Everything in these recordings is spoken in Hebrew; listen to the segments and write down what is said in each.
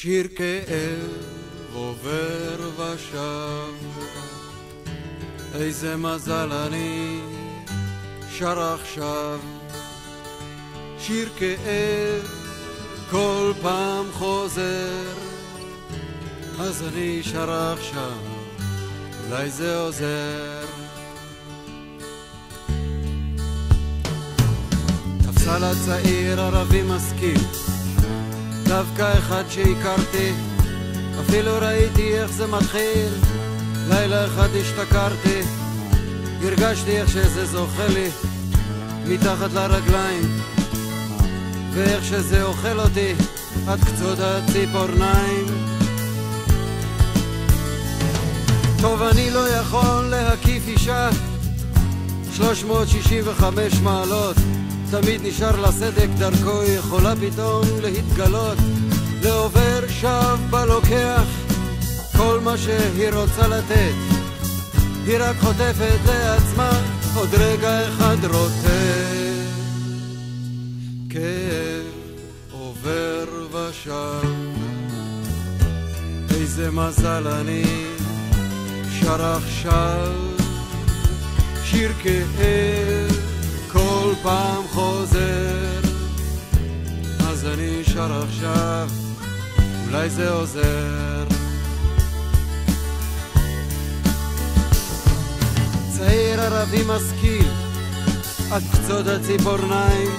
שיר כאב עובר ושב. איזה מזל אני שר עכשיו. שיר כאב כל פעם חוזר, אז אני שר עכשיו, אולי זה עוזר. תפסה לה צעיר ערבי משכיל, דווקא אחד שהכרתי, אפילו ראיתי איך זה מתחיל. לילה אחד השתכרתי, הרגשתי איך שזה זוכה לי. מתחת לרגליים, ואיך שזה אוכל אותי. עד קצות הציפורניים. טוב, אני לא יכול להקיף אישה. 365 מעלות תמיד נשאר לה סדק דרכו, יכולה פתאום להתגלות. לעובר שב בלוקח כל מה שהיא רוצה לתת. היא רק חוטפת לעצמה עוד רגע אחד רוטט כאב עובר ושב איזה מזל אני שר עכשיו שיר כאב כל פעם חוזר אז אני שר עכשיו אולי זה עוזר. צעיר ערבי משכיל עד קצות הציפורניים.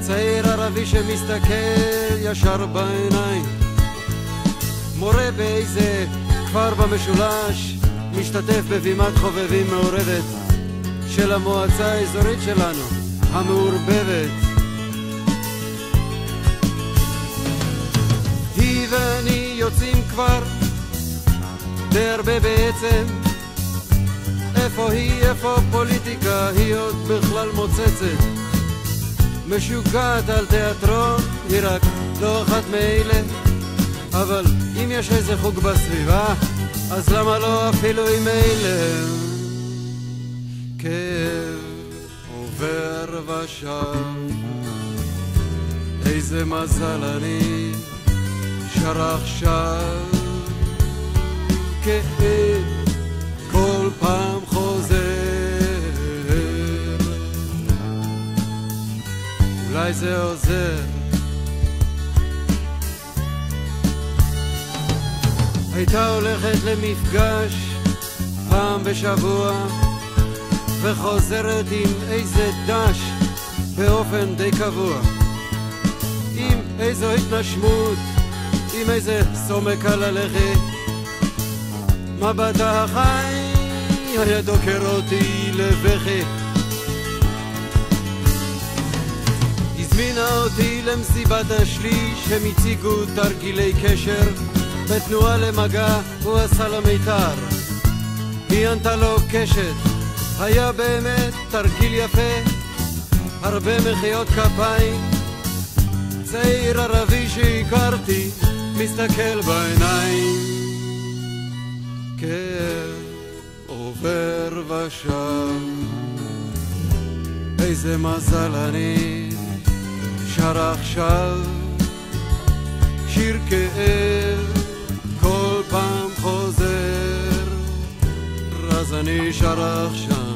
צעיר ערבי שמסתכל ישר בעיניים. מורה באיזה כפר במשולש משתתף בבימת חובבים מעורבת של המועצה האזורית שלנו, המעורבבת. היא ואני יוצאים כבר די הרבה בעצם איפה היא, איפה פוליטיקה, היא עוד בכלל מוצצת משוגעת על תיאטרון, היא רק לא אחת מאלה אבל אם יש איזה חוג בסביבה, אז למה לא אפילו עם אלה? כאב עובר ושב איזה מזל אני שר עכשיו. כאב כל פעם חוזר. אולי זה עוזר. הייתה הולכת למפגש פעם בשבוע וחוזרת עם איזה דש באופן די קבוע. עם איזו התנשמות, עם איזה סומק על הלחי מבטה החי היה דוקר אותי לבכי. הזמינה אותי למסיבת השליש הם הציגו תרגילי קשר. בתנועה למגע הוא עשה לה מיתר. היא ענתה לו קשת היה באמת תרגיל יפה הרבה מחיאות כפיים. צעיר ערבי שהכרתי מסתכל בעיניים. כאב עובר ושב איזה מזל אני שר עכשיו שיר כאב אז אני שר עכשיו,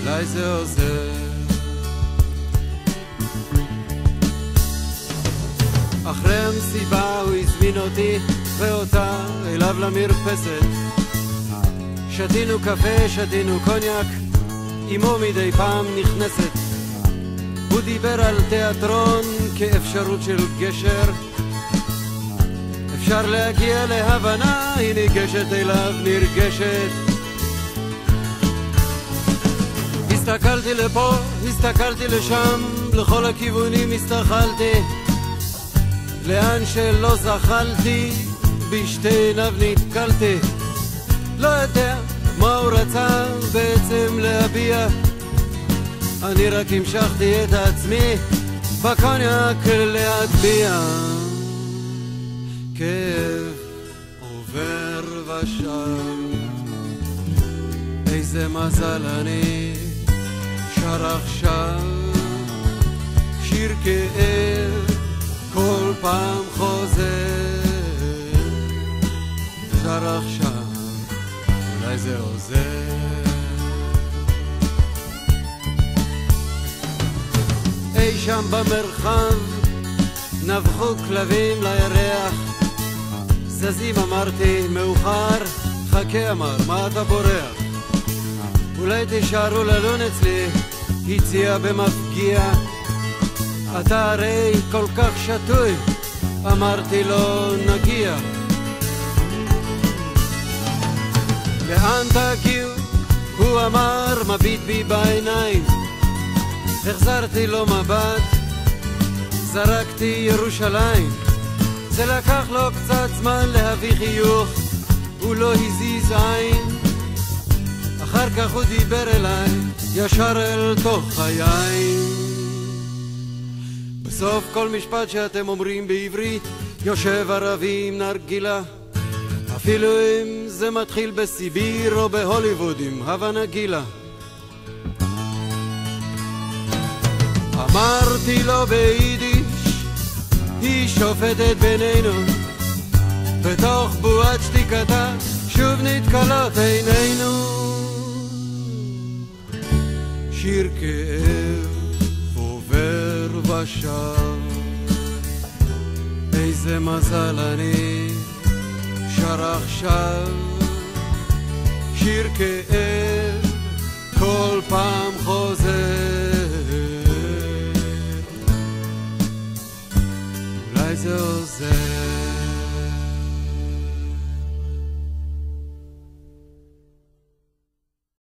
אולי זה עוזר. אחרי המסיבה הוא הזמין אותי ואותה אליו למרפסת. שתינו קפה, שתינו קוניאק, אמו מדי פעם נכנסת. הוא דיבר על תיאטרון כאפשרות של גשר אפשר להגיע להבנה, היא ניגשת אליו נרגשת. הסתכלתי לפה, הסתכלתי לשם, לכל הכיוונים הסתכלתי. לאן שלא זחלתי, בשתי עיניו נתקלתי. לא יודע מה הוא רצה בעצם להביע. אני רק המשכתי את עצמי בקוניאק להטביע. כאב עובר ושב איזה מזל אני שר עכשיו שיר כאב כל פעם חוזר. שר עכשיו אולי זה עוזר. אי שם במרחב נבחו כלבים לירח. זזים אמרתי מאוחר חכה אמר מה אתה בורח? אולי תישארו ללון אצלי. הציע במפגיע. אתה הרי כל כך שטוי אמרתי לו נגיע. לאן תגיעו? הוא אמר מביט בי בעיניים. החזרתי לו מבט זרקתי ירושלים זה לקח לו קצת זמן להביא חיוך הוא לא הזיז עין אחר כך הוא דיבר אליי ישר אל תוך היין. בסוף כל משפט שאתם אומרים בעברית יושב ערבי עם נרגילה אפילו אם זה מתחיל בסיביר או בהוליווד עם הווה נגילה אמרתי לו ביידיש היא שופטת בינינו בתוך בועת שתיקתה שוב נתקלות עינינו שיר כאב עובר ושב. איזה מזל אני שר עכשיו, שיר כאב כל פעם